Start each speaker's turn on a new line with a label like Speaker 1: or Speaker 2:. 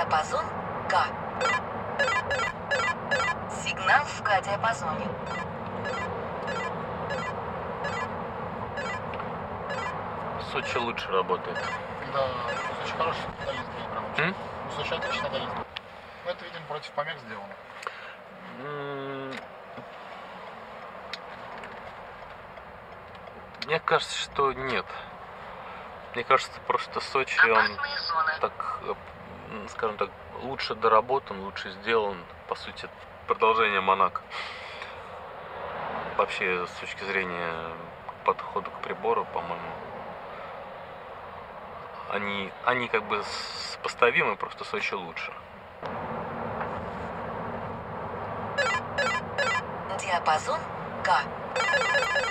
Speaker 1: Диапазон К. Сигнал в К-диапазоне.
Speaker 2: Сочи лучше работает.
Speaker 3: Да, очень хороший сигналист был прям.
Speaker 2: М?
Speaker 3: У Сочи отличный был. Ну, это, видимо, против помех сделано.
Speaker 2: Мне кажется, что нет. Мне кажется, просто Сочи, он
Speaker 1: зоны.
Speaker 2: так, скажем так, лучше доработан, лучше сделан. По сути, продолжение Монако. Вообще, с точки зрения подхода к прибору, по-моему, они, они как бы сопоставимы, просто Сочи лучше.
Speaker 1: Диапазон К.